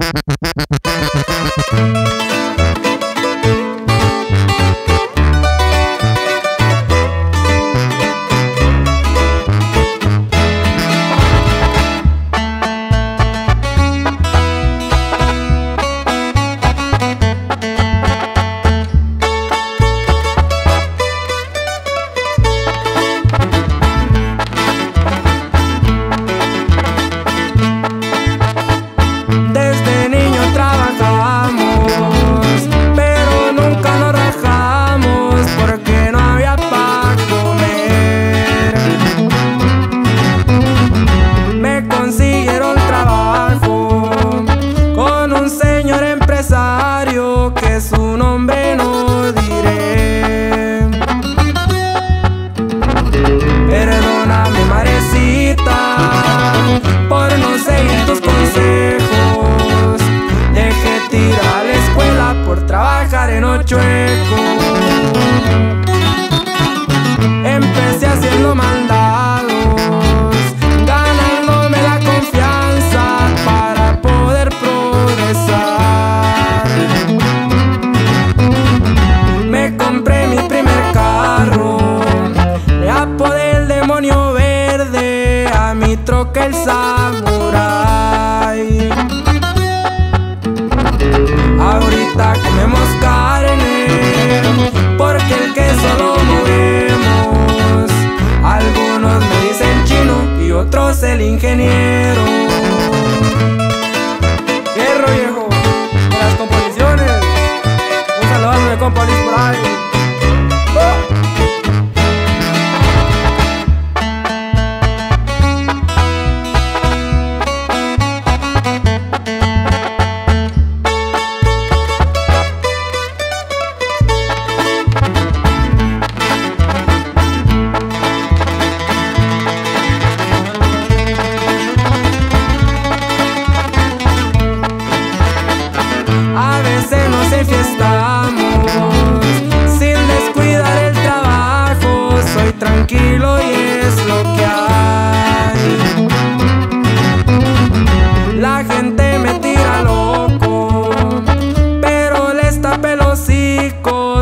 Thank you. Empecé haciendo mandados, ganándome la confianza para poder progresar. Me compré mi primer carro, le apodé el demonio verde, a mi troca el samurai. Ahorita ingeniero.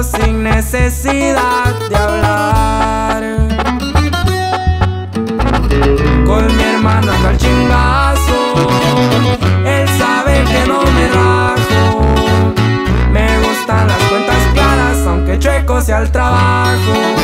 sin necesidad de hablar. Con mi hermano al chingazo, él sabe que no me rajo. Me gustan las cuentas claras, aunque chueco sea el trabajo.